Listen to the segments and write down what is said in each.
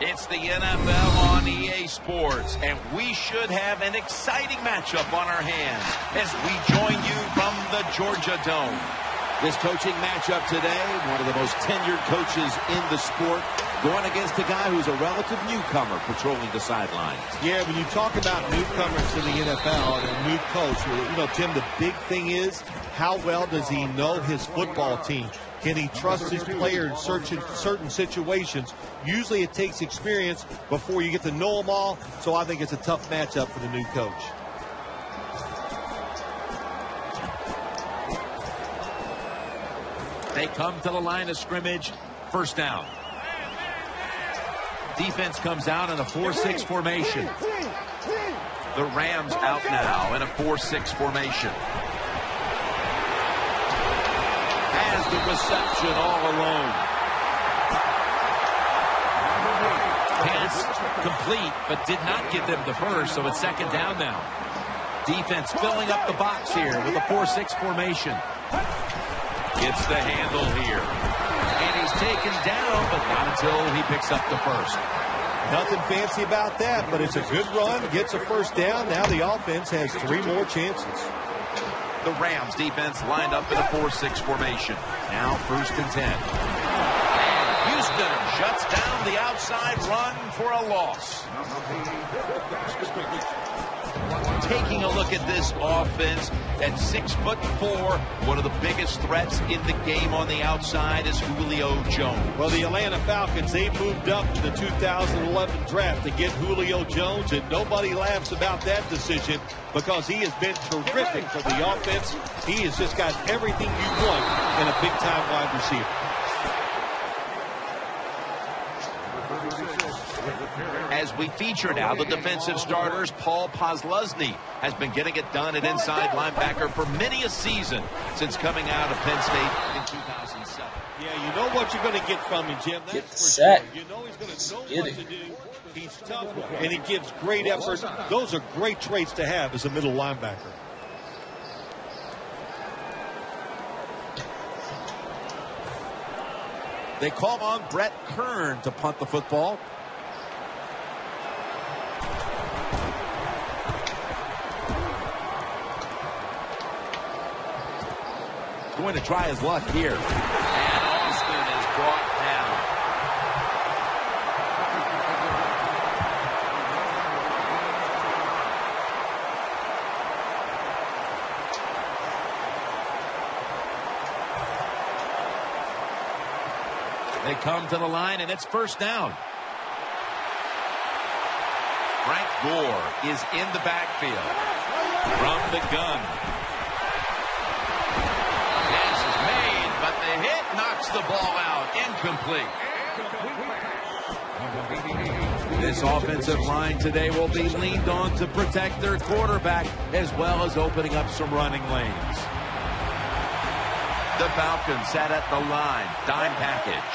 It's the NFL on EA Sports, and we should have an exciting matchup on our hands as we join you from the Georgia Dome. This coaching matchup today, one of the most tenured coaches in the sport, going against a guy who's a relative newcomer patrolling the sidelines. Yeah, when you talk about newcomers to the NFL and a new coach, you know, Tim, the big thing is how well does he know his football team? Can he trust his player in certain, certain situations? Usually it takes experience before you get to know them all, so I think it's a tough matchup for the new coach. They come to the line of scrimmage, first down. Defense comes out in a 4-6 formation. The Rams out now in a 4-6 formation. Has the reception all alone. Pass complete, but did not get them the first, so it's second down now. Defense filling up the box here with a 4-6 formation. Gets the handle here. And he's taken down, but not until he picks up the first. Nothing fancy about that, but it's a good run. Gets a first down. Now the offense has three more chances. The Rams defense lined up in a 4-6 formation. Now first and 10. Houston shuts down the outside run for a loss. Taking a look at this offense at six foot four, one of the biggest threats in the game on the outside is Julio Jones. Well, the Atlanta Falcons, they moved up in the 2011 draft to get Julio Jones, and nobody laughs about that decision because he has been terrific for the offense. He has just got everything you want in a big-time wide receiver. As we feature now, the defensive starters, Paul Posluszny has been getting it done at inside linebacker for many a season since coming out of Penn State in 2007. Yeah, you know what you're going to get from him, Jim. That's Get for set. sure. You know he's going to know Get what it. to do. He's tough, and he gives great effort. Those are great traits to have as a middle linebacker. They call on Brett Kern to punt the football. Going to try his luck here. And Austin is brought down. They come to the line, and it's first down. Frank Gore is in the backfield from the gun. Pass is made, but the hit knocks the ball out. Incomplete. This offensive line today will be leaned on to protect their quarterback as well as opening up some running lanes. The Falcons sat at the line. Dime package.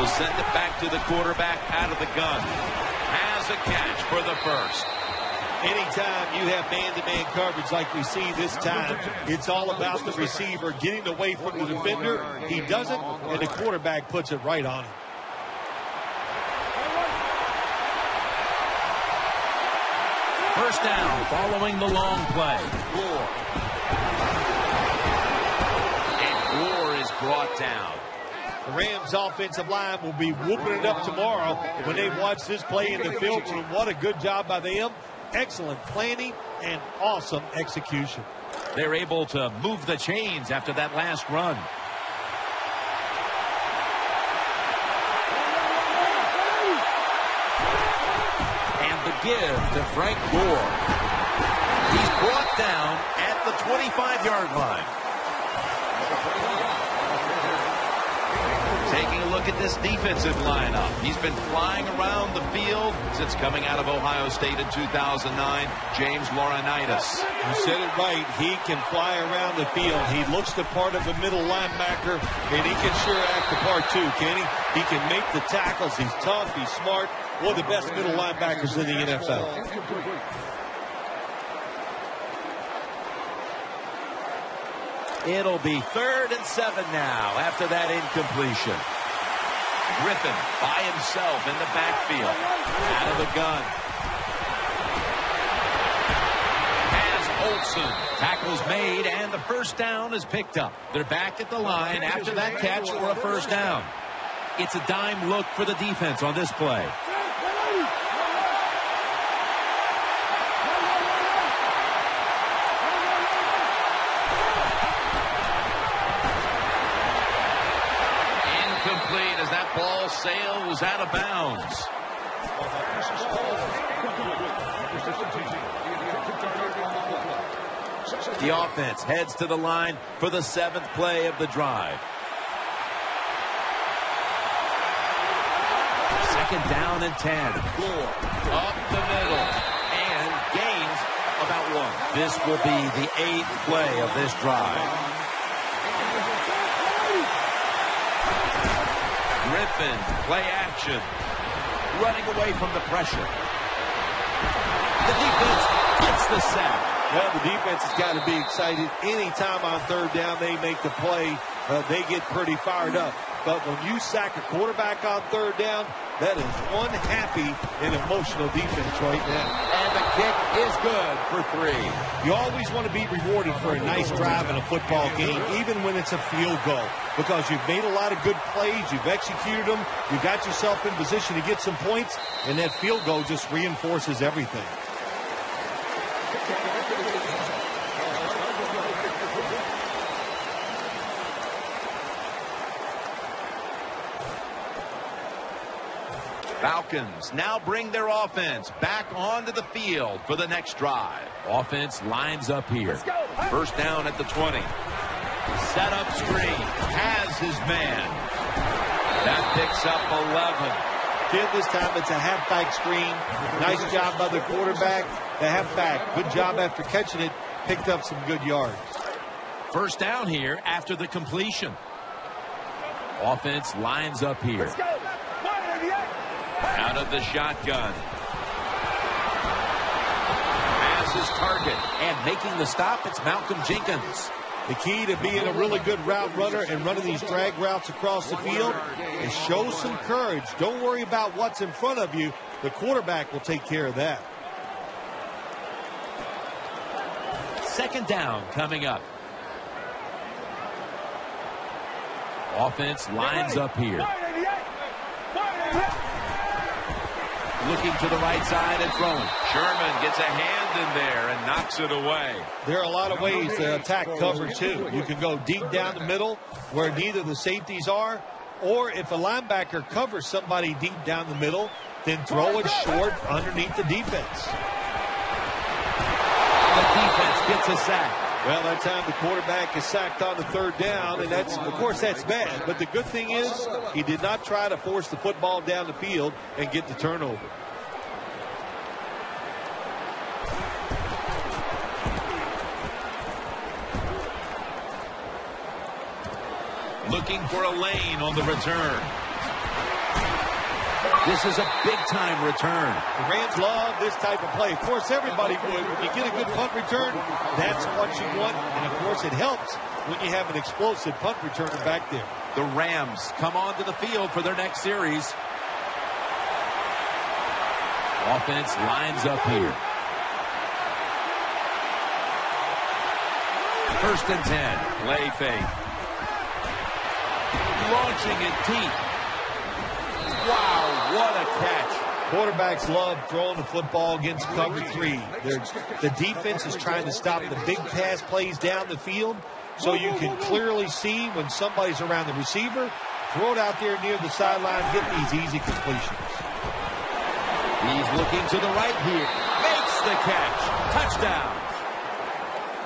Will send it back to the quarterback out of the gun. Has a catch for the first. Anytime you have man-to-man coverage like we see this time, it's all about the receiver getting away from the defender. He doesn't, and the quarterback puts it right on him. First down following the long play. Gore. And Gore is brought down. The Rams offensive line will be whooping it up tomorrow when they watch this play in the field. And what a good job by them. Excellent planning and awesome execution. They're able to move the chains after that last run. And the give to Frank Gore. He's brought down at the 25-yard line. Taking a look at this defensive lineup. He's been flying around the field since coming out of Ohio State in 2009. James Laurinaitis. You said it right. He can fly around the field. He looks the part of a middle linebacker, and he can sure act the part too, can he? He can make the tackles. He's tough. He's smart. One of the best middle linebackers in the NFL. It'll be third and seven now after that incompletion. Griffin by himself in the backfield. Out of the gun. Has Olsen. Tackles made and the first down is picked up. They're back at the line after that catch for a first down. It's a dime look for the defense on this play. Incomplete as ball sails out of bounds. The offense heads to the line for the seventh play of the drive. Second down and 10. Gore up the middle and gains about one. This will be the eighth play of this drive. Griffin, play action. Running away from the pressure. The defense gets the sack. Well, the defense has got to be excited. Anytime on third down they make the play, uh, they get pretty fired up. But when you sack a quarterback on third down, that is one happy and emotional defense right now. And the kick is good for three. You always want to be rewarded for a nice drive in a football game, even when it's a field goal, because you've made a lot of good plays, you've executed them, you got yourself in position to get some points, and that field goal just reinforces everything. Falcons now bring their offense back onto the field for the next drive. Offense lines up here. First down at the 20. Set up screen. Has his man. That picks up 11. Kid, this time it's a halfback screen. Nice job by the quarterback. The halfback, good job after catching it. Picked up some good yards. First down here after the completion. Offense lines up here. Out of the shotgun. Has his target. And making the stop, it's Malcolm Jenkins. The key to being a really good route runner and running these drag routes across the field is show some courage. Don't worry about what's in front of you. The quarterback will take care of that. Second down coming up. Offense lines up here. Looking to the right side and throwing. Sherman gets a hand in there and knocks it away. There are a lot of ways to attack cover, too. You can go deep down the middle where neither the safeties are, or if a linebacker covers somebody deep down the middle, then throw it short underneath the defense. The defense gets a sack. Well, that time the quarterback is sacked on the third down, and that's, of course, that's bad. But the good thing is he did not try to force the football down the field and get the turnover. Looking for a lane on the return. This is a big-time return. The Rams love this type of play. Of course, everybody would. When you get a good punt return, that's what you want. And, of course, it helps when you have an explosive punt returner back there. The Rams come onto the field for their next series. Offense lines up here. First and 10. Play fake. Launching it deep. Wow, what a catch. Quarterbacks love throwing the football against cover three. They're, the defense is trying to stop the big pass plays down the field so you can clearly see when somebody's around the receiver. Throw it out there near the sideline, get these easy completions. He's looking to the right here. Makes the catch. Touchdown.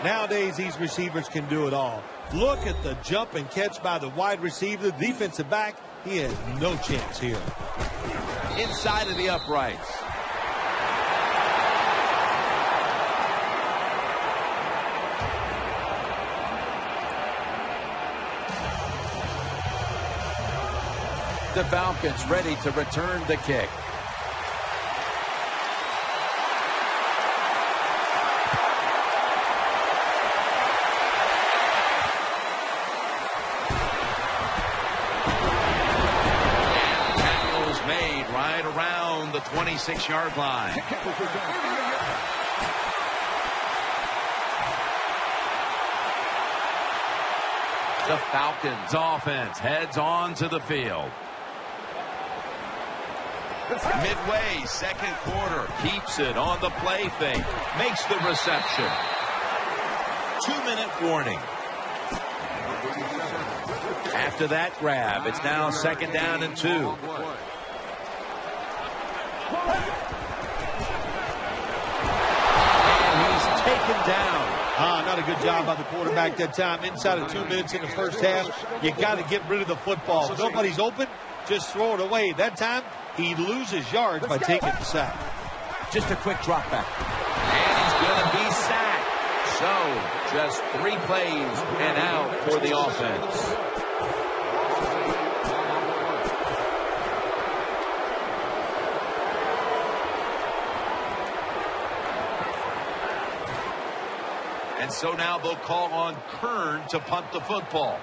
Nowadays, these receivers can do it all. Look at the jump and catch by the wide receiver, the defensive back, He has no chance here. Inside of the uprights. The Falcons ready to return the kick. 36-yard line. The Falcons offense heads on to the field. Midway, second quarter, keeps it on the play fake, makes the reception. Two-minute warning. After that grab, it's now second down and two. A good job by the quarterback that time. Inside of two minutes in the first half, you got to get rid of the football. Nobody's open, just throw it away. That time, he loses yards by taking the sack. Just a quick drop back. And he's going to be sacked. So, just three plays and out for the offense. So now they'll call on Kern to punt the football.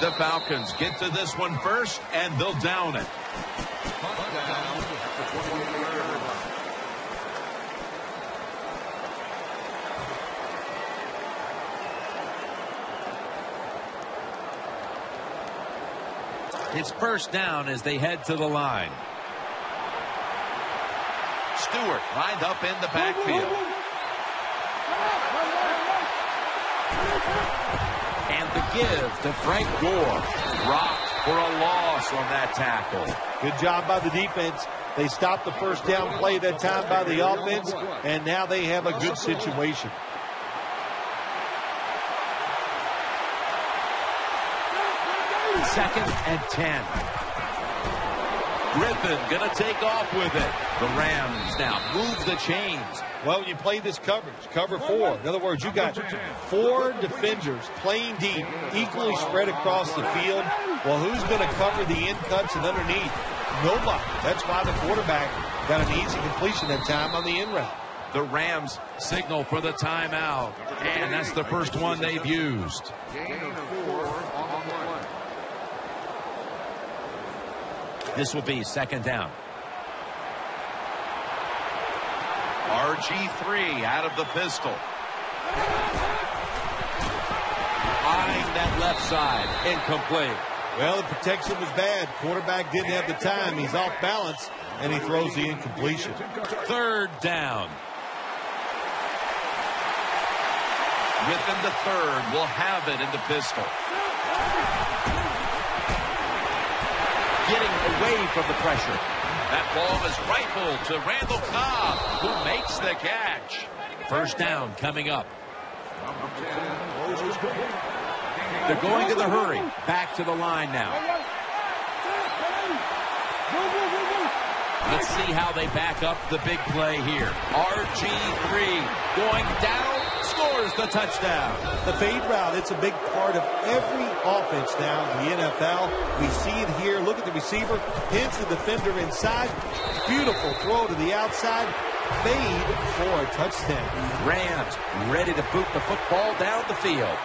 The Falcons get to this one first, and they'll down it. It's first down as they head to the line. Stewart lined up in the backfield. And the give to Frank Gore. Rocked for a loss on that tackle. Good job by the defense. They stopped the first down play that time by the offense, and now they have a good situation. Second and 10. Griffin going to take off with it. The Rams now move the chains. Well, you play this coverage, cover four. In other words, you got four defenders playing deep, equally spread across the field. Well, who's going to cover the in cuts and underneath? Nobody. That's why the quarterback got an easy completion that time on the in route. The Rams signal for the timeout, and that's the first one they've used. This will be second down. RG3 out of the pistol. Eyeing that left side. Incomplete. Well, the protection was bad. Quarterback didn't have the time. He's off balance, and he throws the incompletion. Third down. Griffin the third will have it in the pistol. Getting away from the pressure. That ball is rifled to Randall Cobb, who makes the catch. First down coming up. They're going to the hurry. Back to the line now. Let's see how they back up the big play here. RG3 going down, scores the touchdown. The fade route, it's a big part of every offense now in the NFL. We see it here. Look at the receiver, pins the defender inside. Beautiful throw to the outside. Fade for a touchdown. Rams ready to boot the football down the field.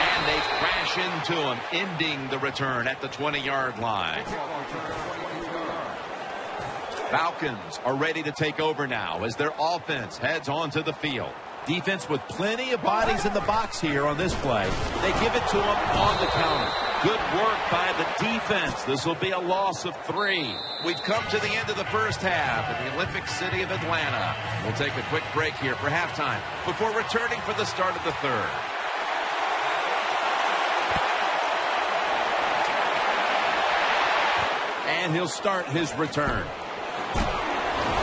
And they crash into him, ending the return at the 20-yard line. Falcons are ready to take over now as their offense heads onto the field. Defense with plenty of bodies in the box here on this play. They give it to them on the counter. Good work by the defense. This will be a loss of three. We've come to the end of the first half in the Olympic city of Atlanta. We'll take a quick break here for halftime before returning for the start of the third. And he'll start his return.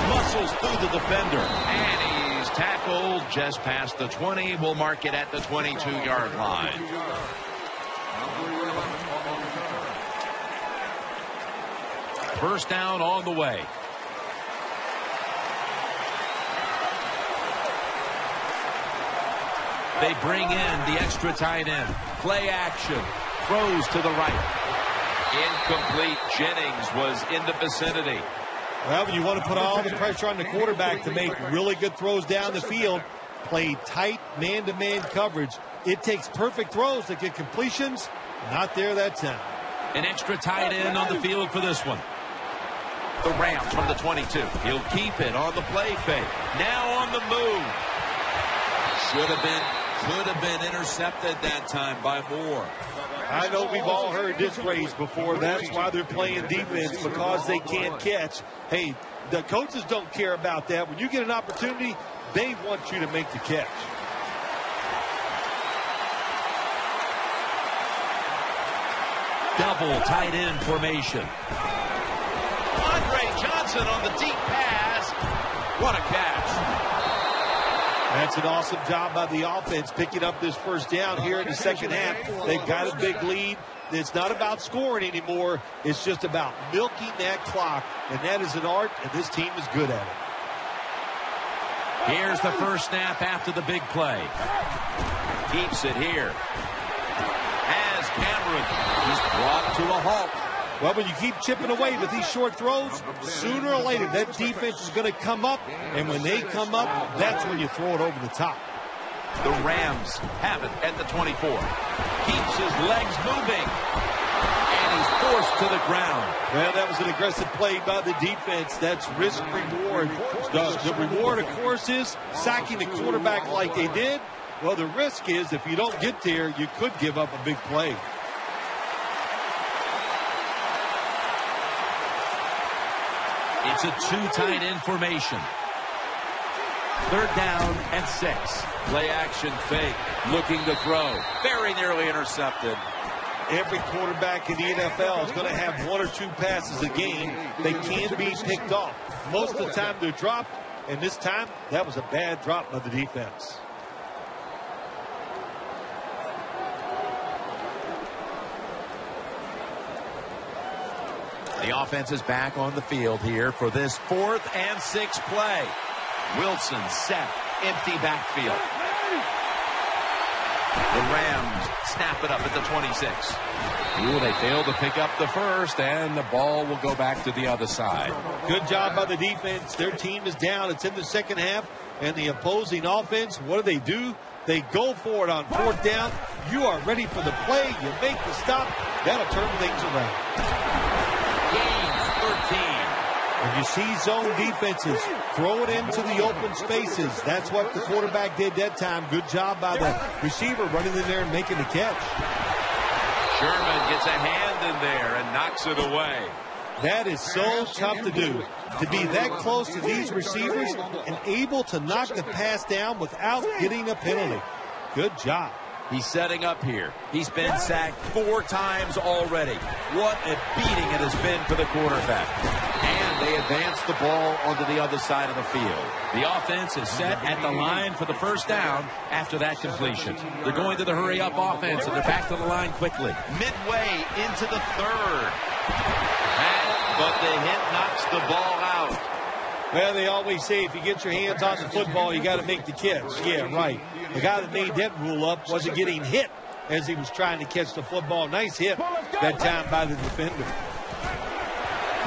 Muscles through the defender. And he's tackled just past the 20. We'll mark it at the 22-yard line. First down on the way. They bring in the extra tight end. Play action. Throws to the right. Incomplete. Jennings was in the vicinity. Well, you want to put all the pressure on the quarterback to make really good throws down the field, play tight man-to-man -man coverage. It takes perfect throws to get completions. Not there that time. An extra tight end on the field for this one. The Rams from the 22. He'll keep it on the play fake. Now on the move. Should have been could have been intercepted that time by Moore. I know we've all heard this phrase before. That's why they're playing defense because they can't catch. Hey, the coaches don't care about that. When you get an opportunity, they want you to make the catch. Double tight end formation. Andre Johnson on the deep pass. What a catch. That's an awesome job by the offense picking up this first down here in the second half. They've got a big lead. It's not about scoring anymore. It's just about milking that clock. And that is an art, and this team is good at it. Here's the first snap after the big play. Keeps it here. As Cameron. is brought to a halt. Well, when you keep chipping away with these short throws, sooner or later that defense is going to come up, and when they come up, that's when you throw it over the top. The Rams have it at the 24. Keeps his legs moving. And he's forced to the ground. Well, that was an aggressive play by the defense. That's risk reward. The, the reward, of course, is sacking the quarterback like they did. Well, the risk is if you don't get there, you could give up a big play. It's a two tight end formation. Third down and six. Play action fake. Looking to throw. Very nearly intercepted. Every quarterback in the NFL is going to have one or two passes a game. They can be picked off. Most of the time they're dropped, and this time that was a bad drop by the defense. The offense is back on the field here for this fourth and sixth play. Wilson set, empty backfield. The Rams snap it up at the 26. Ooh, they fail to pick up the first, and the ball will go back to the other side. Good job by the defense. Their team is down. It's in the second half, and the opposing offense, what do they do? They go for it on fourth down. You are ready for the play. You make the stop. That'll turn things around. You see zone defenses, throw it into the open spaces. That's what the quarterback did that time. Good job by the receiver running in there and making the catch. Sherman gets a hand in there and knocks it away. That is so tough to do. To be that close to these receivers and able to knock the pass down without getting a penalty. Good job. He's setting up here. He's been sacked four times already. What a beating it has been for the quarterback. And they advance the ball onto the other side of the field. The offense is set at the line for the first down after that completion. They're going to the hurry-up offense, and they're back to the line quickly. Midway into the third. but the hit knocks the ball out. Well, they always say if you get your hands on the football, you got to make the catch. Yeah, right. The guy that made that rule up wasn't getting hit as he was trying to catch the football. Nice hit that time by the defender.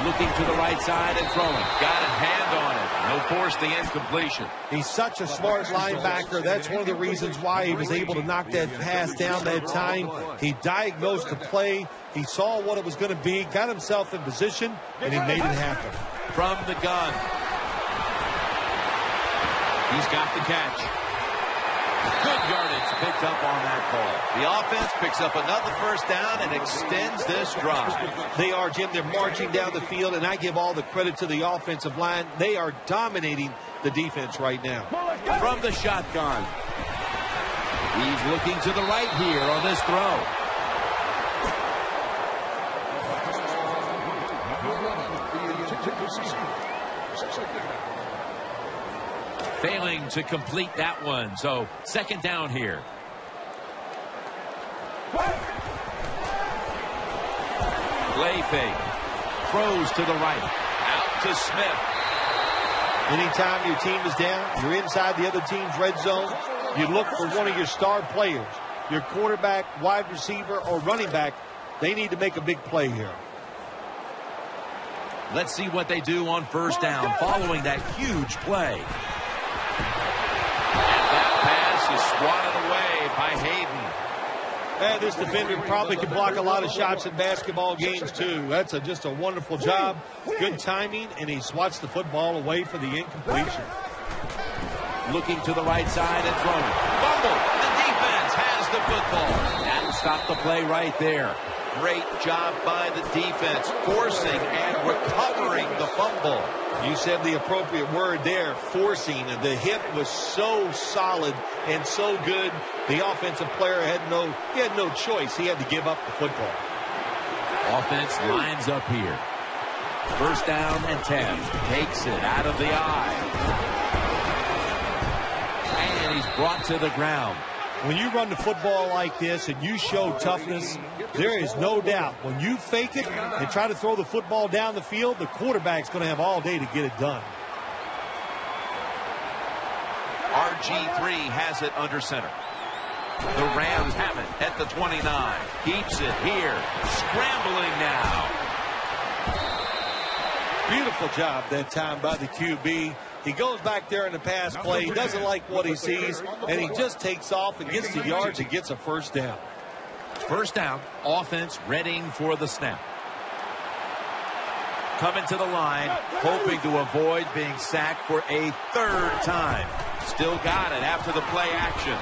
Looking to the right side and throwing. Got a hand on it. No force the incompletion. He's such a smart linebacker. That's one of the reasons why he was able to knock that pass down that time. He diagnosed the play. He saw what it was going to be, got himself in position, and he made it happen. From the gun. He's got the catch. Picked up on that call. The offense picks up another first down and extends this drive. They are, Jim. They're marching down the field, and I give all the credit to the offensive line. They are dominating the defense right now. From the shotgun. He's looking to the right here on this throw. Failing to complete that one. So second down here. Play fake. Throws to the right. Out to Smith. Anytime your team is down, you're inside the other team's red zone, you look for one of your star players, your quarterback, wide receiver, or running back. They need to make a big play here. Let's see what they do on first down following that huge play. Is swatted away by Hayden. And this defender probably can block a lot of shots in basketball games, too. That's a, just a wonderful job. Good timing, and he swats the football away for the incompletion. Looking to the right side and throwing. Fumble. The defense has the football. That'll stop the play right there. Great job by the defense, forcing and recovering the fumble. You said the appropriate word there, forcing. The hit was so solid and so good. The offensive player had no he had no choice. He had to give up the football. Offense lines up here. First down and 10. Takes it out of the eye. And he's brought to the ground. When you run the football like this and you show toughness, there is no doubt when you fake it and try to throw the football down the field, the quarterback's going to have all day to get it done. RG3 has it under center. The Rams have it at the 29. Keeps it here. Scrambling now. Beautiful job that time by the QB. He goes back there in the pass play. He doesn't like what he sees, and he just takes off and gets the yards and gets a first down. First down, offense readying for the snap. Coming to the line, hoping to avoid being sacked for a third time. Still got it after the play action.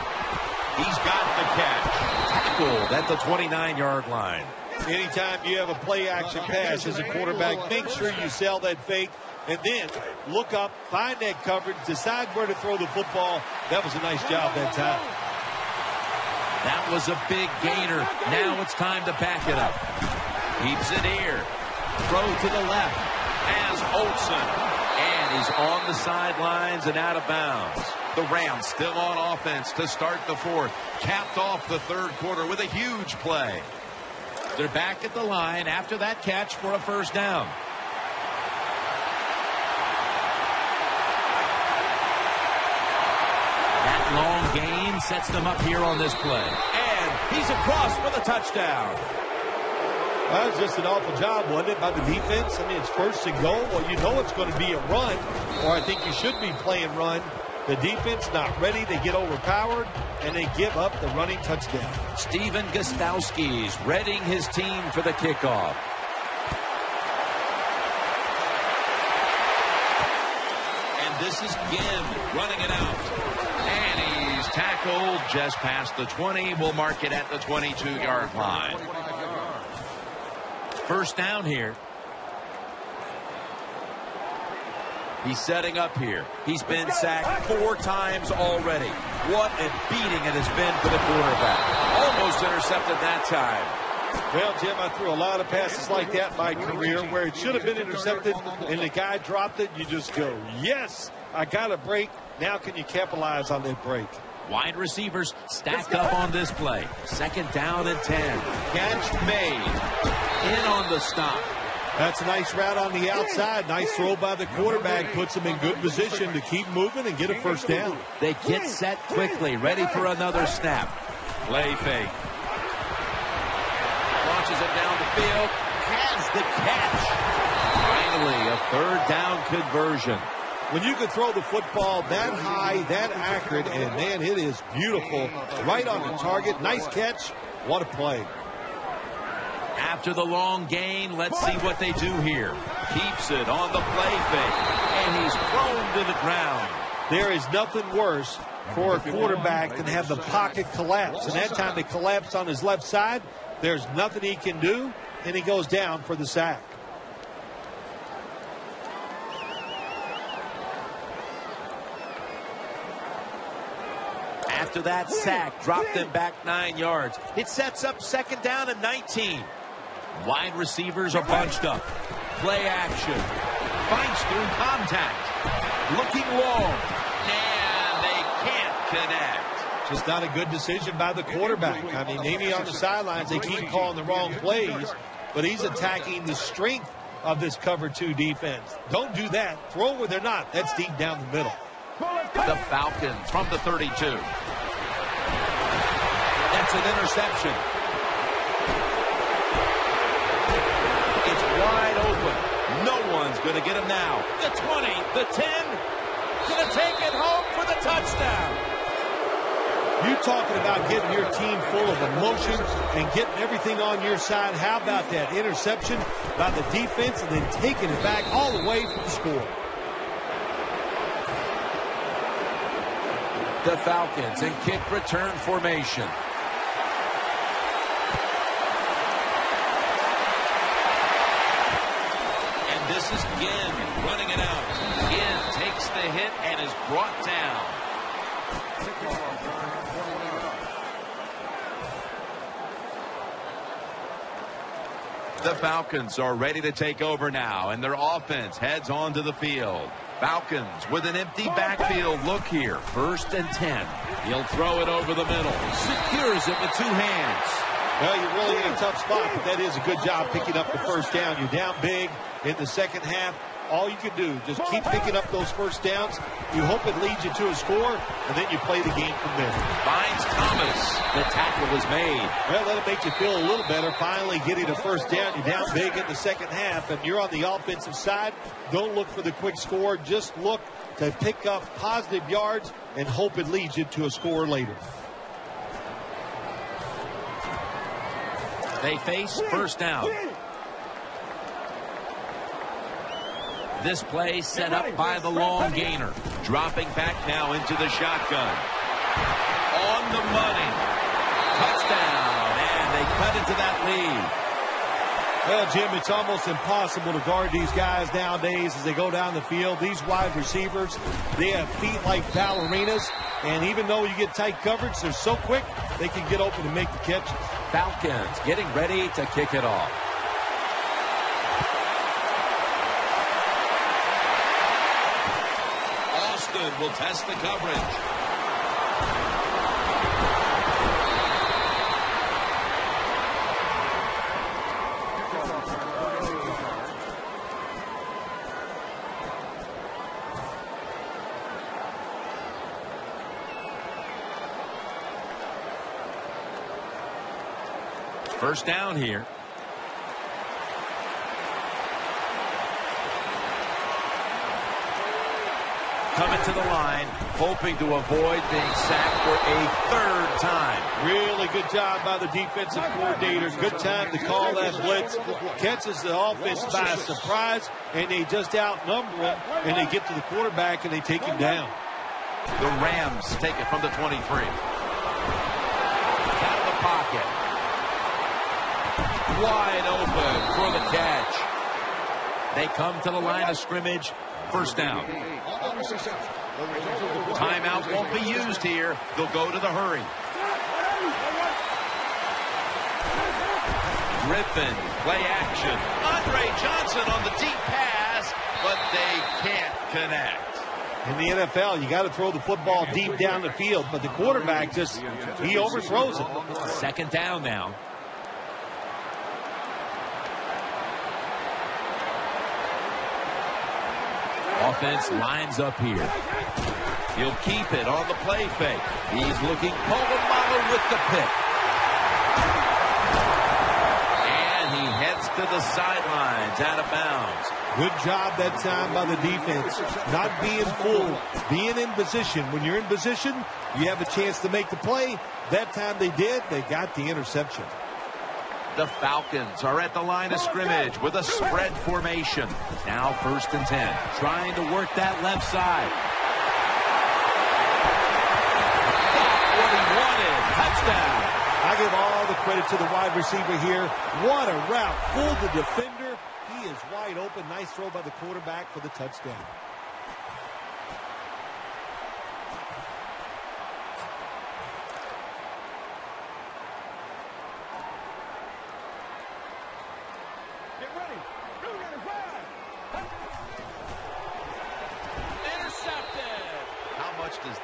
He's got the catch. Tackled at the 29-yard line. Anytime you have a play action pass as a quarterback, make sure you sell that fake and then look up, find that coverage, decide where to throw the football. That was a nice job that time. That was a big gainer. Now it's time to back it up. Keeps it here. Throw to the left as Olsen. And he's on the sidelines and out of bounds. The Rams still on offense to start the fourth. Capped off the third quarter with a huge play. They're back at the line after that catch for a first down. That long gain sets them up here on this play. And he's across for the touchdown. That was just an awful job, wasn't it, by the defense? I mean, it's first and goal. Well, you know it's going to be a run, or I think you should be playing run. The defense not ready. They get overpowered, and they give up the running touchdown. Stephen Gostkowski's readying his team for the kickoff. And this is Ginn running it out. And he's tackled just past the 20. We'll mark it at the 22-yard line. First down here. He's setting up here. He's been sacked four times already. What a beating it has been for the quarterback. Almost intercepted that time. Well, Jim, I threw a lot of passes like that in my career where it should have been intercepted and the guy dropped it. You just go, yes, I got a break. Now can you capitalize on that break? Wide receivers stacked up on this play. Second down and 10. Catch made. In on the stop. That's a nice route on the outside. Nice throw by the quarterback. Puts them in good position to keep moving and get a first down. They get set quickly, ready for another snap. Play fake. Launches it down the field. Has the catch. Finally, a third down conversion. When you can throw the football that high, that accurate, and man, it is beautiful. Right on the target. Nice catch. What a play. After the long gain, let's see what they do here. Keeps it on the play fake, and he's thrown to the ground. There is nothing worse for a quarterback than have the pocket collapse. And that time it collapsed on his left side. There's nothing he can do, and he goes down for the sack. After that sack, dropped them back nine yards. It sets up second down and 19. Wide receivers are bunched up. Play action. fights through contact. Looking long. And they can't connect. Just not a good decision by the quarterback. I mean, maybe on the sidelines they keep calling the wrong plays, but he's attacking the strength of this cover two defense. Don't do that. Throw where they're not. That's deep down the middle. The Falcons from the 32. That's an interception. Going to get him now. The 20, the 10. Going to take it home for the touchdown. You talking about getting your team full of emotion and getting everything on your side. How about that interception by the defense and then taking it back all the way for the score? The Falcons in kick return formation. And this is Ginn running it out. Ginn takes the hit and is brought down. The Falcons are ready to take over now, and their offense heads onto the field. Falcons with an empty backfield look here. First and 10. He'll throw it over the middle. Secures it with two hands. Well, you're really in a tough spot, but that is a good job picking up the first down. You're down big in the second half. All you can do, just keep picking up those first downs. You hope it leads you to a score, and then you play the game from there. Finds Thomas. The tackle was made. Well, it make you feel a little better. Finally getting a first down. You're down big in the second half, and you're on the offensive side. Don't look for the quick score. Just look to pick up positive yards and hope it leads you to a score later. They face first down. This play set up by the long gainer. Dropping back now into the shotgun. On the money. Touchdown. And they cut into that lead. Well, Jim, it's almost impossible to guard these guys nowadays as they go down the field. These wide receivers, they have feet like ballerinas. And even though you get tight coverage, they're so quick, they can get open and make the catches. Falcons getting ready to kick it off. Austin will test the coverage. First down here. Coming to the line, hoping to avoid being sacked for a third time. Really good job by the defensive coordinator. Good time to call that blitz. Catches the offense by surprise, and they just outnumber him, and they get to the quarterback, and they take him down. The Rams take it from the 23. Out of the pocket. Wide open for the catch. They come to the line of scrimmage. First down. Timeout won't be used here. They'll go to the hurry. Griffin, play action. Andre Johnson on the deep pass, but they can't connect. In the NFL, you got to throw the football deep down the field, but the quarterback just, he overthrows it. Second down now. Offense lines up here. He'll keep it on the play fake. He's looking Polamalu with the pick. And he heads to the sidelines out of bounds. Good job that time by the defense. Not being fooled, being in position. When you're in position, you have a chance to make the play. That time they did, they got the interception. The Falcons are at the line of scrimmage with a spread formation. Now first and 10. Trying to work that left side. What he wanted. Touchdown. I give all the credit to the wide receiver here. What a route. Fooled the defender. He is wide open. Nice throw by the quarterback for the touchdown.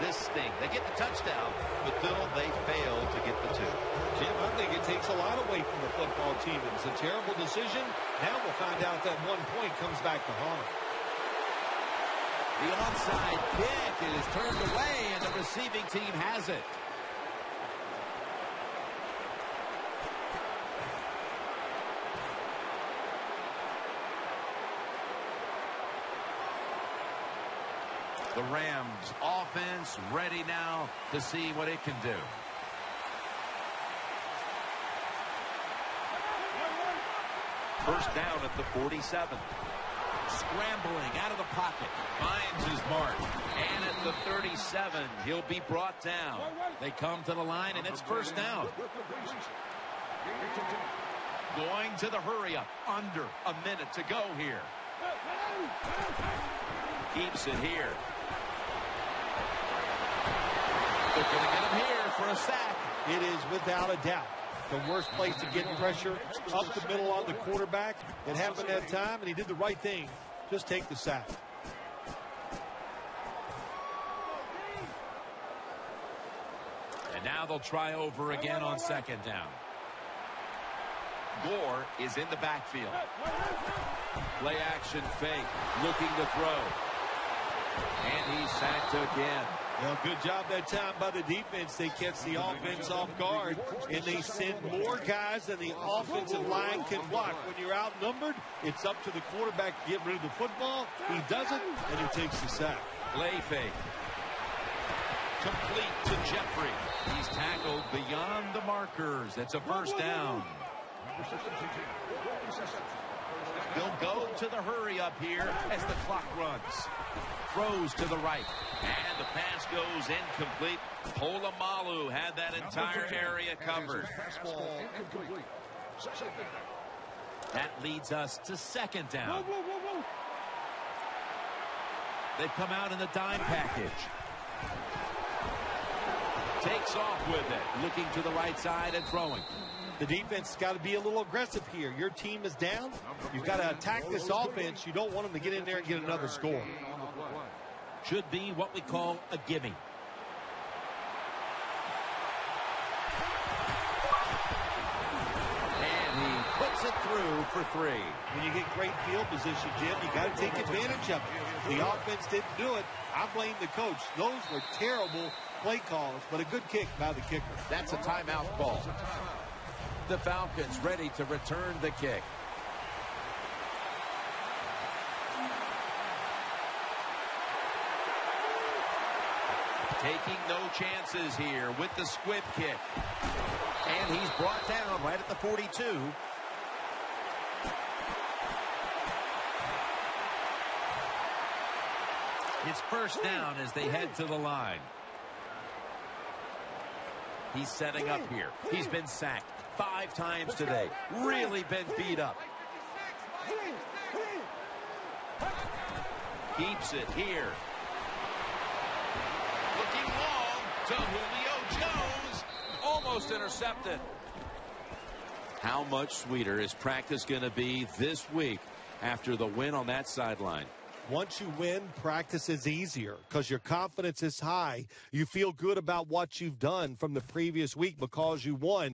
this sting. They get the touchdown, but Phil, they fail to get the two. Jim, I think it takes a lot away from the football team. It was a terrible decision. Now we'll find out that one point comes back to harm. The onside kick is turned away, and the receiving team has it. The Rams offense ready now to see what it can do. First down at the 47. Scrambling out of the pocket. Finds his mark. And at the 37, he'll be brought down. They come to the line, and it's first down. Going to the hurry up. Under a minute to go here. Keeps it here. They're going to get him here for a sack. It is without a doubt the worst place to get pressure up the middle on the quarterback. It happened that time, and he did the right thing. Just take the sack. And now they'll try over again on second down. Gore is in the backfield. Play action fake, looking to throw. And he's sacked again. Well, good job that time by the defense. They catch the offense off guard, and they send more guys than the offensive line can block. When you're outnumbered, it's up to the quarterback to get rid of the football. He doesn't, and he takes the sack. Play fake. Complete to Jeffrey. He's tackled beyond the markers. That's a first down. They'll go to the hurry up here as the clock runs. Throws to the right. And the pass goes incomplete. Polamalu had that entire area covered. That leads us to second down. They've come out in the dime package. Takes off with it. Looking to the right side and throwing. The defense has got to be a little aggressive here. Your team is down. You've got to attack this offense. You don't want them to get in there and get another score. Should be what we call a gimme. And he puts it through for three. When you get great field position, Jim, you got to take advantage of it. The offense didn't do it. I blame the coach. Those were terrible play calls, but a good kick by the kicker. That's a timeout ball. The Falcons ready to return the kick. Taking no chances here with the squib kick. And he's brought down right at the 42. It's first down as they head to the line. He's setting up here. He's been sacked five times today. Really been beat up. Keeps it here. Looking long to Julio Jones. Almost intercepted. How much sweeter is practice going to be this week after the win on that sideline? Once you win, practice is easier because your confidence is high. You feel good about what you've done from the previous week because you won.